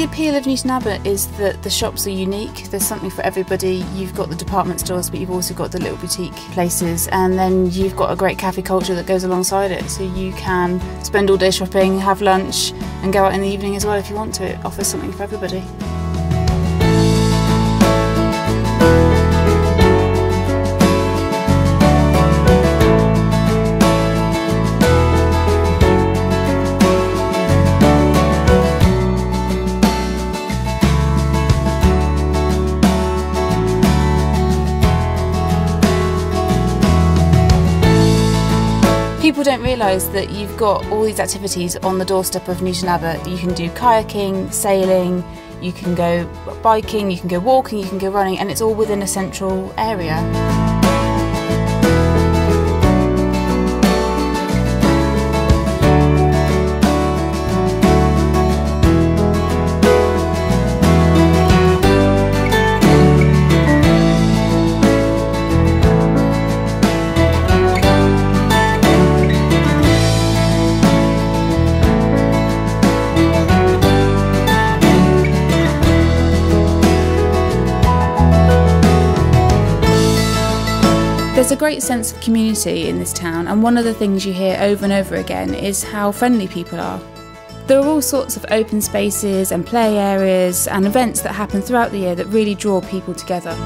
the appeal of Newton Abbot is that the shops are unique. There's something for everybody. You've got the department stores, but you've also got the little boutique places, and then you've got a great cafe culture that goes alongside it. So you can spend all day shopping, have lunch, and go out in the evening as well if you want to. It offers something for everybody. People don't realise that you've got all these activities on the doorstep of Newton Abbot. You can do kayaking, sailing, you can go biking, you can go walking, you can go running, and it's all within a central area. There's a great sense of community in this town, and one of the things you hear over and over again is how friendly people are. There are all sorts of open spaces and play areas and events that happen throughout the year that really draw people together.